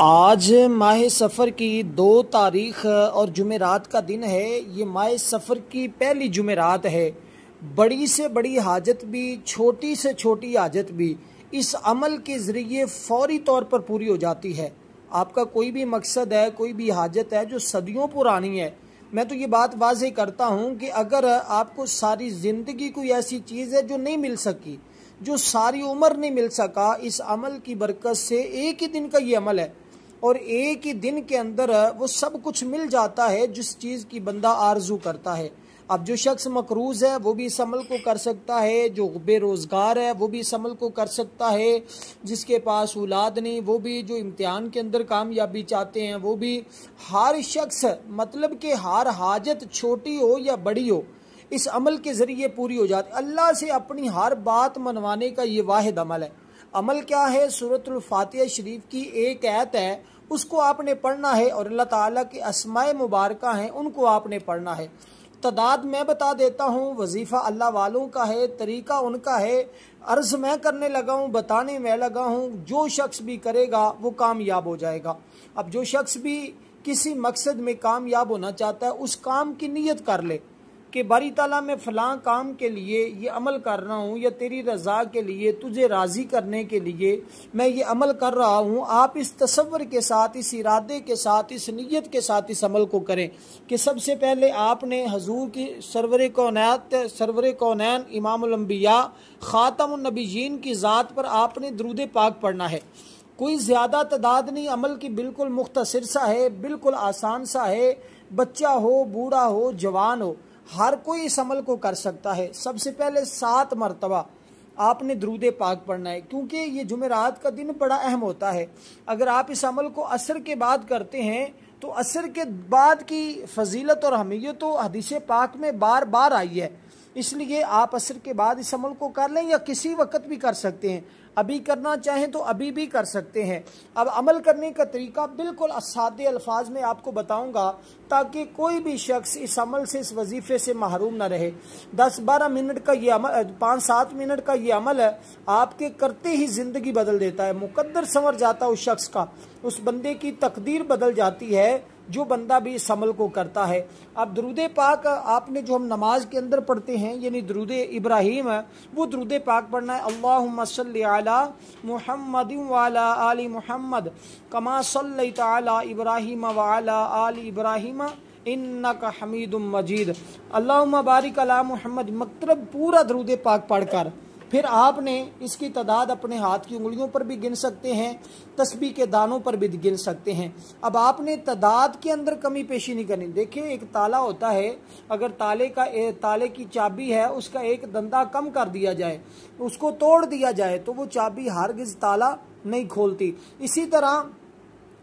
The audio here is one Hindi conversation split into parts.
आज माह सफ़र की दो तारीख और जुमेरात का दिन है। ये माह सफ़र की पहली जुमेरात है। बड़ी से बड़ी हाजत भी, छोटी से छोटी हाजत भी इस अमल के ज़रिए फौरी तौर पर पूरी हो जाती है। आपका कोई भी मकसद है, कोई भी हाजत है जो सदियों पुरानी है, मैं तो ये बात वाज करता हूँ कि अगर आपको सारी ज़िंदगी कोई ऐसी चीज़ है जो नहीं मिल सकी, जो सारी उम्र नहीं मिल सका, इस अमल की बरकत से एक ही दिन का ये अमल है। और एक ही दिन के अंदर वो सब कुछ मिल जाता है जिस चीज़ की बंदा आरज़ू करता है। अब जो शख्स मकरूज़ है, वो भी इस अमल को कर सकता है। जो बेरोज़गार है, वो भी इस अमल को कर सकता है। जिसके पास औलाद नहीं, वो भी जो इम्तिहान के अंदर कामयाबी चाहते हैं, वो भी हर शख्स मतलब कि हर हाजत छोटी हो या बड़ी हो, इस अमल के ज़रिए पूरी हो जाती अल्लाह से अपनी हर बात मनवाने का ये वाहिद अमल है। अमल क्या है? सूरतुल फातिहा शरीफ की एक ऐत है, उसको आपने पढ़ना है और अल्लाह ताला के असमाय मुबारक हैं, उनको आपने पढ़ना है। तदाद मैं बता देता हूँ, वजीफ़ा अल्लाह वालों का है, तरीका उनका है। अर्ज़ मैं करने लगा हूँ, बताने में लगा हूँ, जो शख्स भी करेगा, वो कामयाब हो जाएगा। अब जो शख्स भी किसी मकसद में कामयाब होना चाहता है, उस काम की नीयत कर ले। कि बारी ताला मैं फ़लाँ काम के लिए ये अमल कर रहा हूँ, या तेरी रज़ा के लिए, तुझे राज़ी करने के लिए मैं ये अमल कर रहा हूँ। आप इस तस्वर के साथ, इस इरादे के साथ, इस नीयत के साथ इस अमल को करें कि सबसे पहले आपने हजूर की सरवर कौनात, सरवर कौनैन इमामबिया ख़ातमनबीजीन की ज़ात पर आपने दरूद पाक पढ़ना है। कोई ज़्यादा तादाद नहीं, अमल की बिल्कुल मुख्तर सा है, बिल्कुल आसान सा है। बच्चा हो, बूढ़ा हो, जवान हो हर कोई इस अमल को कर सकता है। सबसे पहले सात मरतबा आपने द्रूद पाक पढ़ना है, क्योंकि ये जुमेरात का दिन बड़ा अहम होता है। अगर आप इस अमल को असर के बाद करते हैं तो असर के बाद की फजीलत और हमीयत तो हदीस पाक में बार बार आई है। इसलिए आप असर के बाद इस अमल को कर लें या किसी वक्त भी कर सकते हैं। अभी करना चाहें तो अभी भी कर सकते हैं। अब अमल करने का तरीका बिल्कुल सादे अल्फाज में आपको बताऊँगा ताकि कोई भी शख्स इस अमल से, इस वजीफे से महरूम ना रहे। दस बारह मिनट का ये अमल, पाँच सात मिनट का ये अमल है आपके करते ही ज़िंदगी बदल देता है। मुकद्दर संवर जाता है उस शख्स का। उस बंदे की तकदीर बदल जाती है। जो बंदा भी इस अमल को करता है। अब दरुद पाक, आपने जो हम नमाज़ के अंदर पढ़ते हैं, यानी दरुद इब्राहिम है वो दरुद पाक पढ़ना है अल्लाह मुहम्मद वाला आली मोहम्मद, कमा सल इब्राहिम वाला आली इब्राहिम इन्ना का हमीद मजीद। अल्लाह बारिक अला मोहम्मद मतलब पूरा दरुद पाक पढ़कर। फिर आपने इसकी तादाद अपने हाथ की उंगलियों पर भी गिन सकते हैं तस्बी के दानों पर भी गिन सकते हैं। अब आपने तादाद के अंदर कमी पेशी नहीं करनी। देखिए एक ताला होता है अगर ताले का ए, ताले की चाबी है उसका एक दंदा कम कर दिया जाए उसको तोड़ दिया जाए तो वो चाबी हरगिज ताला नहीं खोलती। इसी तरह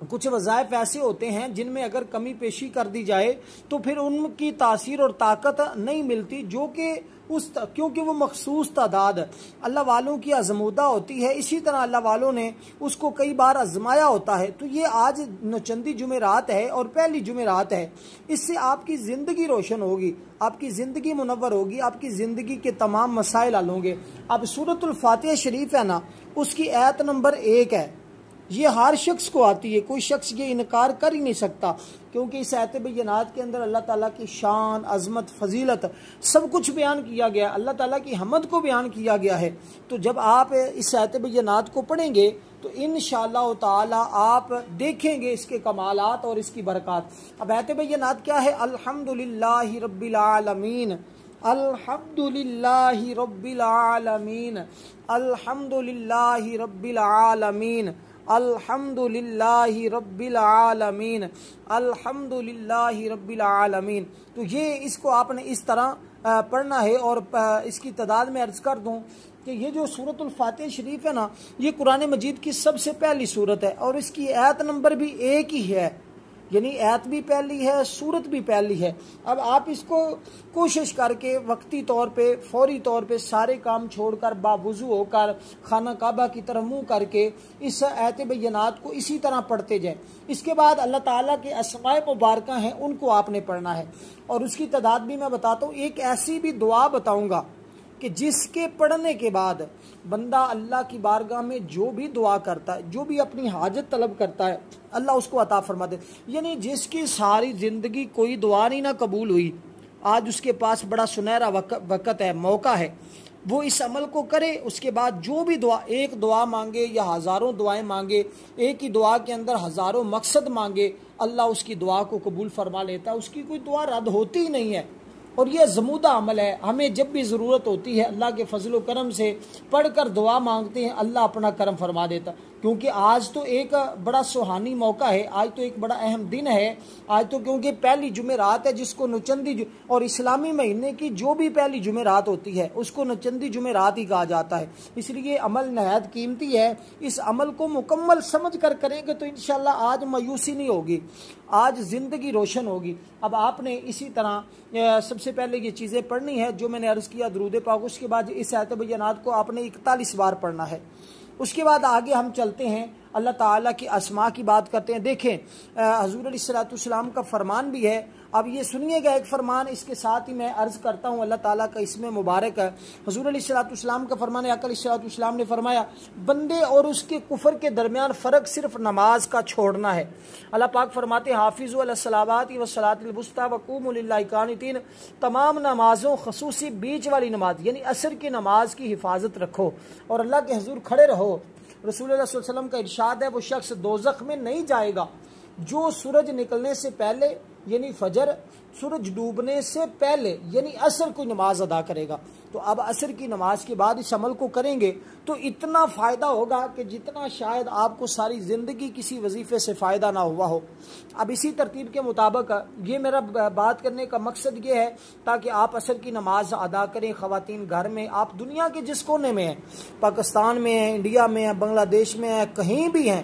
कुछ वज़ायफ ऐसे होते हैं जिनमें अगर कमी पेशी कर दी जाए तो फिर उनकी तासीर और ताकत नहीं मिलती, जो कि उस क्योंकि वो मखसूस तादाद अल्लाह वालों की आजमूदा होती है। इसी तरह अल्लाह वालों ने उसको कई बार आजमाया होता है। तो ये आज नचंदी जुमेरात है और पहली जुमेरात है। इससे आपकी ज़िंदगी रोशन होगी, आपकी ज़िंदगी मुनवर होगी, आपकी ज़िंदगी के तमाम मसाइल हल होंगे। अब सूरतुल फातिहा शरीफ है ना, उसकी ऐत नंबर एक है। ये हर शख्स को आती है, कोई शख्स ये इनकार कर ही नहीं सकता, क्योंकि इस आयत बैनात के अंदर अल्लाह ताला की शान, अजमत, फजीलत सब कुछ बयान किया गया, अल्लाह ताला की हमद को बयान किया गया है। तो जब आप इस आयत बैनात को पढ़ेंगे तो इन ताला आप देखेंगे इसके कमालत और इसकी बरकत। अब आयत बैनात क्या है? अल्हम्दुलिल्लाह रब्बिल आलमीन। अल्हम्दुलिल्लाह रब्बिल आलमीन। अल्हम्दुलिल्लाह रब्बिल आलमीन। अल्हम्दुलिल्लाहि रब्बिल आलमीन, अल्हम्दुलिल्लाहि रब्बिल आलमीन। तो ये इसको आपने इस तरह पढ़ना है और इसकी तादाद में अर्ज़ कर दूँ कि ये जो सूरतुल फातह शरीफ है ना, ये कुरान मजीद की सबसे पहली सूरत है और इसकी आयत नंबर भी एक ही है। यानी ऐत भी पहली है, सूरत भी पहली है। अब आप इसको कोशिश करके वक्ती तौर पे, फौरी तौर पे सारे काम छोड़कर, बावजू होकर, खाना काबा की तरफ़ मुँह करके इस ऐत बैनात को इसी तरह पढ़ते जाए। इसके बाद अल्लाह ताला के असमाय मुबारक हैं, उनको आपने पढ़ना है। और उसकी तादाद भी मैं बताता हूँ, एक ऐसी भी दुआ बताऊँगा। कि जिसके पढ़ने के बाद बंदा अल्लाह की बारगाह में जो भी दुआ करता है, जो भी अपनी हाजत तलब करता है, अल्लाह उसको अता फरमा दे। यानी जिसकी सारी ज़िंदगी कोई दुआ नहीं ना कबूल हुई, आज उसके पास बड़ा सुनहरा वक़्त है, मौका है। वो इस अमल को करे, उसके बाद जो भी दुआ, एक दुआ मांगे या हज़ारों दुआएँ मांगे, एक ही दुआ के अंदर हज़ारों मकसद मांगे, अल्लाह उसकी दुआ को कबूल फरमा लेता है। उसकी कोई दुआ रद्द होती ही नहीं है। और यह जमूदा अमल है। हमें जब भी ज़रूरत होती है, अल्लाह के फजल करम से पढ़ कर दुआ मांगते हैं, अल्लाह अपना करम फरमा देता। क्योंकि आज तो एक बड़ा सुहानी मौका है, आज तो एक बड़ा अहम दिन है, आज तो क्योंकि पहली जुमेरात है जिसको नुचंदी और इस्लामी महीने की जो भी पहली जुमेरात होती है, उसको नचंदी जुमेरात ही कहा जाता है। इसलिए अमल नहायत कीमती है। इस अमल को मुकम्मल समझ कर करेंगे तो इन आज मायूसी नहीं होगी, आज ज़िंदगी रोशन होगी। अब आपने इसी तरह सबसे पहले ये चीज़ें पढ़नी है, जो मैंने अर्ज़ किया दरूद पाक, उसके बाद इस आयत को आपने इकतालीस बार पढ़ना है। उसके बाद आगे हम चलते हैं। अल्लाह ताला की असमा की बात करते हैं। देखें हजूर सलाम का फरमान भी है अब ये सुनिएगा एक फरमान, इसके साथ ही मैं अर्ज़ करता हूँ, अल्लाह ताला का इसमें मुबारक है। हजूर सलाम का फरमान, अकल ने फरमाया, बंदे और उसके कुफर के दरमियान फ़र्क सिर्फ़ नमाज़ का छोड़ना है। अल्लाह पाक फरमाते हाफिज़लावात वसलातबुस्ता वकूमकानतीन तमाम नमाज़ों, खसूसी बीच वाली नमाज़, यानी असर की नमाज़ की हिफाजत रखो और अल्लाह के हजूर खड़े रहो। रसूल वसल्लम का इरशाद है, वो शख्स दोजख में नहीं जाएगा। जो सूरज निकलने से पहले यानी फजर सूरज डूबने से पहले, यानी असर कोई नमाज़ अदा करेगा। तो अब असर की नमाज़ के बाद इस अमल को करेंगे तो इतना फ़ायदा होगा कि जितना शायद आपको सारी ज़िंदगी किसी वजीफ़े से फ़ायदा ना हुआ हो। अब इसी तरतीब के मुताबिक ये मेरा बात करने का मकसद ये है, ताकि आप असर की नमाज़ अदा करें। ख़वान घर में, आप दुनिया के जिस कोने में हैं, पाकिस्तान में हैं, इंडिया में हैं, बांग्लादेश में हैं, कहीं भी हैं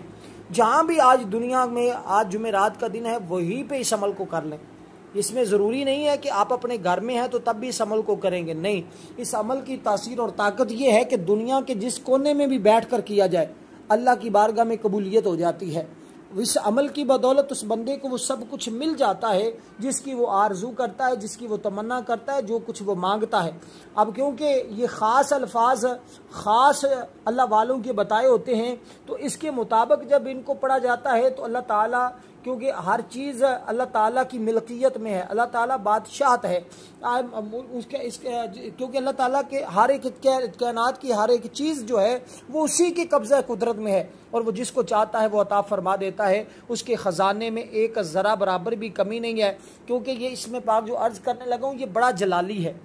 जहाँ भी आज दुनिया में, आज जुमेरात का दिन है, वहीं पे इस अमल को कर लें। इसमें ज़रूरी नहीं है कि आप अपने घर में हैं तो तब भी इस अमल को करेंगे। नहीं, इस अमल की तासीर और ताकत यह है कि दुनिया के जिस कोने में भी बैठ कर किया जाए, अल्लाह की बारगाह में कबूलियत हो जाती है। इस अमल की बदौलत उस बंदे को वो सब कुछ मिल जाता है, जिसकी वो आरज़ू करता है, जिसकी वो तमन्ना करता है, जो कुछ वो माँगता है। अब क्योंकि ये ख़ास अल्फाज, ख़ास अल्लाह वालों के बताए होते हैं तो इसके मुताबिक जब इनको पढ़ा जाता है तो अल्लाह ताला क्योंकि हर चीज़ अल्लाह ताला की मिल्कियत में है, अल्लाह ताला बादशाहत है। उसके, इसके, क्योंकि अल्लाह ताला के हर एक कैनात की हर एक चीज़ जो है, वो उसी के कब्ज़ा कुदरत में है और वो जिसको चाहता है वो अता फरमा देता है। उसके ख़जाने में एक ज़रा बराबर भी कमी नहीं है, क्योंकि ये इसमें पाक जो अर्ज़ करने लगा हूँ, ये बड़ा जलाली है।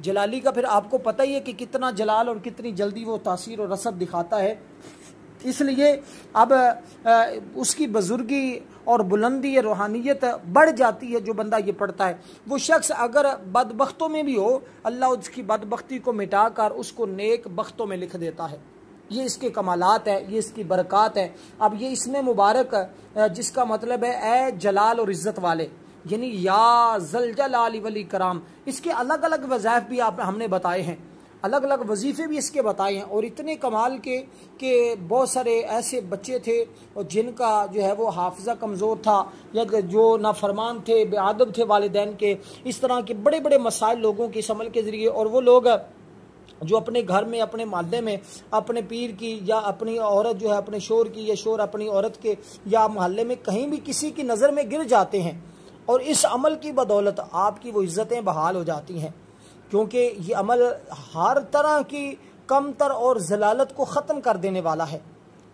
जलाली का फिर आपको पता ही है कि कितना जलाल और कितनी जल्दी वो तासीर और रसद दिखाता है। इसलिए अब उसकी बुजुर्गी और बुलंदी रूहानियत बढ़ जाती है जो बंदा ये पढ़ता है। वो शख्स अगर बदबख्तों में भी हो, अल्लाह उसकी बदबख्ती को मिटाकर उसको नेक बख्तों में लिख देता है। ये इसके कमालात है, ये इसकी बरक़ात है। अब ये इसमें मुबारक जिसका मतलब है ए जलाल और इज़्ज़त वाले यानी या जल जल वली कराम। इसके अलग अलग वज़ाइफ भी आप हमने बताए हैं। अलग अलग वजीफ़े भी इसके बताए हैं और इतने कमाल के, कि बहुत सारे ऐसे बच्चे थे और जिनका जो है वो हाफजा कमज़ोर था या जो नाफरमान थे बेअदब थे वालदेन के, इस तरह के बड़े बड़े मसाइल लोगों के समल के ज़रिए और वो लोग जो अपने घर में, अपने मोहल्ले में, अपने पीर की या अपनी औरत जो है, अपने शोर की या शोर अपनी औरत के या मोहल्ले में कहीं भी किसी की नज़र में गिर जाते हैं और इस अमल की बदौलत आपकी वो इज़्ज़तें बहाल हो जाती हैं। क्योंकि ये अमल हर तरह की कमतर और जलालत को ख़त्म कर देने वाला है।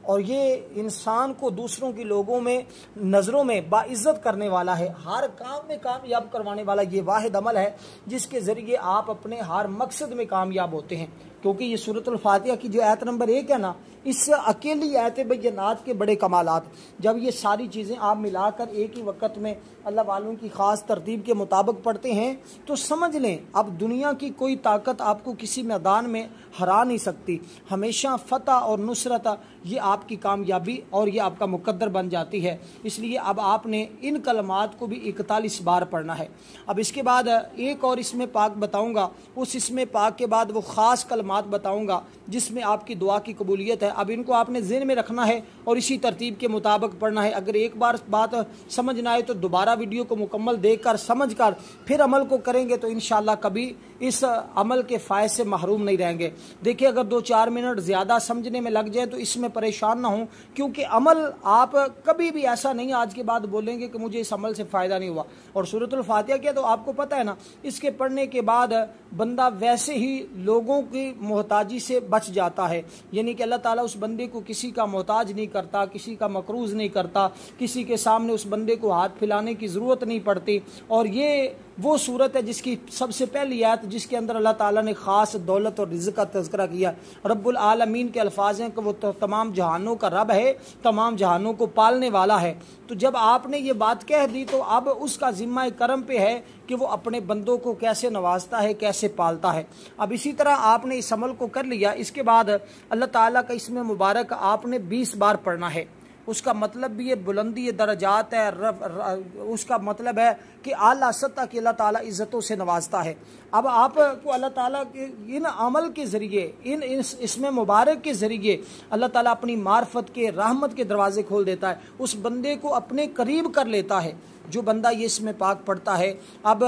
और ये इंसान को दूसरों की लोगों में, नज़रों में बाइज़्ज़त करने वाला है। हर काम में कामयाब करवाने वाला ये वाद अमल है, जिसके ज़रिए आप अपने हर मकसद में कामयाब होते हैं। क्योंकि ये सूरत सूरतफ़ातिहा की जो आयत नंबर एक है ना इस अकेली आयत बैनात के बड़े कमालत। जब ये सारी चीज़ें आप मिलाकर एक ही वक्त में अल्लाह वालों की ख़ास तरतीब के मुताबिक पढ़ते हैं तो समझ लें, अब दुनिया की कोई ताकत आपको किसी मैदान में हरा नहीं सकती। हमेशा फ़तह और नुसरत, ये आपकी कामयाबी और ये आपका मुकद्दर बन जाती है। इसलिए अब आपने इन कलमात को भी इकतालीस बार पढ़ना है। अब इसके बाद एक और इसमें पाक बताऊँगा, उस इसमें पाक के बाद वो ख़ास कलमात बताऊँगा, जिसमें आपकी दुआ की कबूलियत है। अब इनको आपने जेन में रखना है और इसी तरतीब के मुताबिक पढ़ना है। अगर एक बार बात समझ ना आए तो दोबारा वीडियो को मुकम्मल देख कर समझ कर फिर अमल को करेंगे तो इन कभी इस अमल के फ़ायद से महरूम नहीं रहेंगे। देखिए, अगर दो चार मिनट ज़्यादा समझने में लग जाए तो इसमें परेशान ना हो, क्योंकि अमल आप कभी भी ऐसा नहीं, आज के बाद बोलेंगे कि मुझे इस अमल से फ़ायदा नहीं हुआ। और सूरतुल फातिहा क्या तो आपको पता है ना, इसके पढ़ने के बाद बंदा वैसे ही लोगों की मोहताजी से बच जाता है। यानी कि अल्लाह ताला उस बंदे को किसी का मोहताज नहीं करता, किसी का मकरूज नहीं करता, किसी के सामने उस बंदे को हाथ फैलाने की ज़रूरत नहीं पड़ती। और ये वो सूरत है जिसकी सबसे पहली आयत, जिसके अंदर अल्लाह ताला ने ख़ास दौलत और रिज़ का तस्करा किया। रब्बुल आलमीन के अल्फाज हैं कि वो तो तमाम जहानों का रब है, तमाम जहानों को पालने वाला है। तो जब आपने ये बात कह दी तो अब उसका ज़िम्मा करम पे है कि वो अपने बंदों को कैसे नवाजता है, कैसे पालता है। अब इसी तरह आपने इस अमल को कर लिया। इसके बाद अल्लाह ताला का इसमें मुबारक आपने बीस बार पढ़ना है। उसका मतलब भी ये बुलंदी दर्जात है रफ, र, उसका मतलब है कि आला सत्ता की अल्लाह ताला इज़्ज़तों से नवाजता है। अब आपको अल्लाह ताला इन अमल के ज़रिए इन इस, इसमें मुबारक के ज़रिए अल्लाह ताला अपनी मार्फत के रहमत के दरवाजे खोल देता है। उस बंदे को अपने करीब कर लेता है। जो बंदा ये इसमें पाक पढ़ता है, अब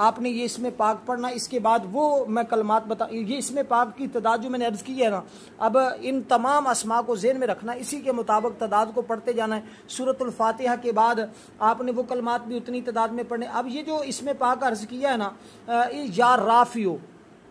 आपने ये इसमें पाक पढ़ना, इसके बाद वो मैं कलमात बता, ये इसमें पाक की तदाद जो मैंने अर्ज़ की है ना, अब, इन तमाम असमा को जेन में रखना, इसी के मुताबिक तदाद को पढ़ते जाना है। सूरतुल फातिहा के बाद आपने वो कलमात भी उतनी तादाद में पढ़ने, अब ये जो इसमें पाक अर्ज़ किया है ना या राफियो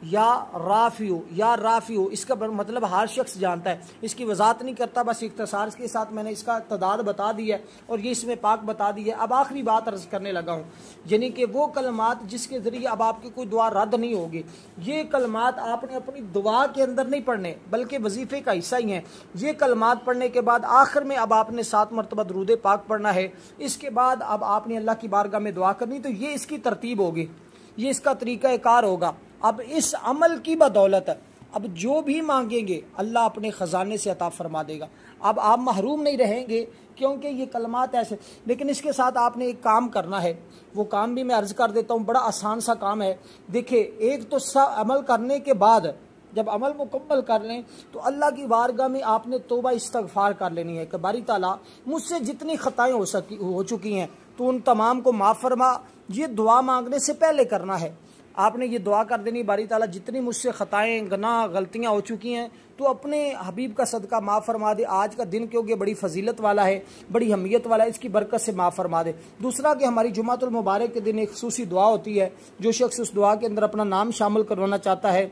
या राफियो या राफियो, इसका मतलब हर शख्स जानता है। इसकी वजात नहीं करता, बस इख्तसार के साथ। मैंने इसका तदाद बता दिया है और ये इसमें पाक बता दी है। अब आखिरी बात अर्ज़ करने लगा हूँ, यानी कि वो कलमात जिसके ज़रिए अब आपकी कोई दुआ रद्द नहीं होगी, ये कलमात आपने अपनी दुआ के अंदर नहीं पढ़ने, बल्कि वजीफ़े का हिस्सा ही है। ये कलमात पढ़ने के बाद आखिर में अब आपने सात मरतबा दरूद पाक पढ़ना है। इसके बाद अब आपने अल्लाह की बारगाह में दुआ करनी तो ये इसकी तरतीब होगी। ये इसका तरीका कार होगा। अब इस अमल की बदौलत, अब जो भी मांगेंगे, अल्लाह अपने ख़जाने से अता फरमा देगा। अब आप महरूम नहीं रहेंगे, क्योंकि ये कलमात ऐसे। लेकिन इसके साथ आपने एक काम करना है। वो काम भी मैं अर्ज़ कर देता हूँ, बड़ा आसान सा काम है। देखिए, एक तो सा अमल करने के बाद, जब अमल मुकम्मल कर लें तो अल्लाह की वारगाह में आपने तोबा इस्तगफार कर लेनी है। कि बारी ताला, मुझसे जितनी ख़ताएँ हो सकी हो चुकी हैं तो उन तमाम को माफ़ फरमा। ये दुआ मांगने से पहले करना है। आपने ये दुआ कर देनी, बारी ताला जितनी मुझसे ख़ताएँ गना गलतियाँ हो चुकी हैं तो अपने हबीब का सदका माफ़ फरमा दे। आज का दिन क्योंकि बड़ी फजीलत वाला है, बड़ी हमीयत वाला है, इसकी बरकत से माफ़ फरमा दे। दूसरा कि हमारी जुमातुल मुबारक के दिन एक खसूसी दुआ होती है, जो शख्स उस दुआ के अंदर अपना नाम शामिल करवाना चाहता है।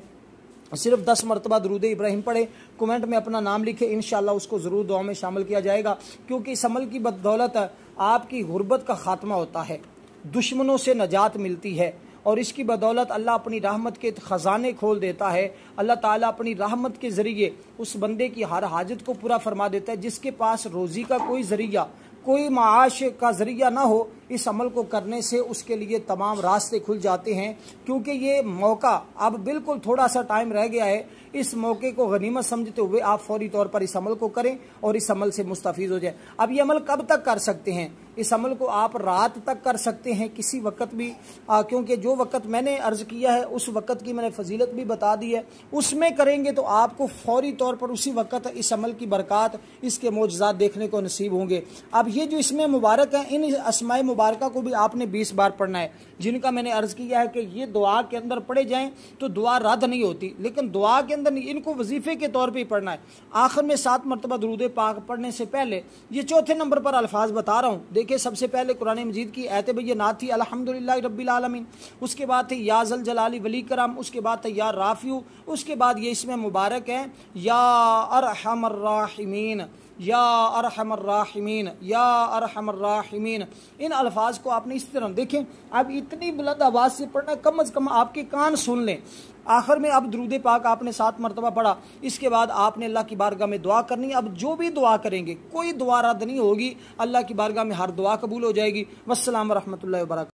सिर्फ़ दस मरतबा दरूद इब्राहिम पढ़े, कमेंट में अपना नाम लिखे इन उसको ज़रूर दुआ में शामिल किया जाएगा, क्योंकि इस अमल की बदौलत आपकी गुर्बत का खात्मा होता है। दुश्मनों से नजात मिलती है। और इसकी बदौलत अल्लाह अपनी रहमत के ख़जाने खोल देता है। अल्लाह ताला अपनी रहमत के ज़रिए उस बंदे की हर हाजत को पूरा फरमा देता है, जिसके पास रोज़ी का कोई ज़रिया, कोई माश का ज़रिया ना हो। इस अमल को करने से उसके लिए तमाम रास्ते खुल जाते हैं, क्योंकि ये मौका अब बिल्कुल थोड़ा सा टाइम रह गया है। इस मौके को गनीमत समझते हुए आप फौरी तौर पर इस अमल को करें और इस अमल से मुस्तफ़ हो जाए। अब ये अमल कब तक कर सकते हैं? इस अमल को आप रात तक कर सकते हैं, किसी वक्त भी क्योंकि जो वक्त मैंने अर्ज़ किया है, उस वक्त की मैंने फजीलत भी बता दी है। उसमें करेंगे तो आपको फौरी तौर पर उसी वक्त इस अमल की बरकत, इसके मोजात देखने को नसीब होंगे। अब ये जो इसमें मुबारक है, इन असमाय मुबारक को भी आपने बीस बार पढ़ना है। जिनका मैंने अर्ज़ किया है कि ये दुआ के अंदर पढ़े जाएँ तो दुआ रद्द नहीं होती। लेकिन दुआ के अंदर इनको वजीफे के तौर पर ही पढ़ना है। आखिर में सात मरतबा दरूद पाक पढ़ने से पहले, ये चौथे नंबर पर अल्फाज बता रहा हूँ। देखिए, सबसे पहले कुरान मजीद की ऐत भैया ना थी अलहमदिल्ला रबीआलमीन उसके बाद थे, या जल जलाली वली कराम। उसके बाद थे, या राफ़ियू। उसके बाद ये इसमें मुबारक है, या अरहमर्राहिमीन या अरहमर्राहिमीन या अरहमर्राहिमीन इन अल्फाज को आपने इस तरह देखें। अब इतनी बुलंद आवाज़ से पढ़ना, कम अज़ कम आपके कान सुन लें। आखिर में अब दरूद पाक आपने सात मरतबा पढ़ा। इसके बाद आपने अल्लाह की बारगाह में दुआ करनी। अब जो भी दुआ करेंगे, कोई दुआ रद्द नहीं होगी। अल्लाह की बारगाह में हर दुआ कबूल हो जाएगी। वसलाम वरहमल वर्क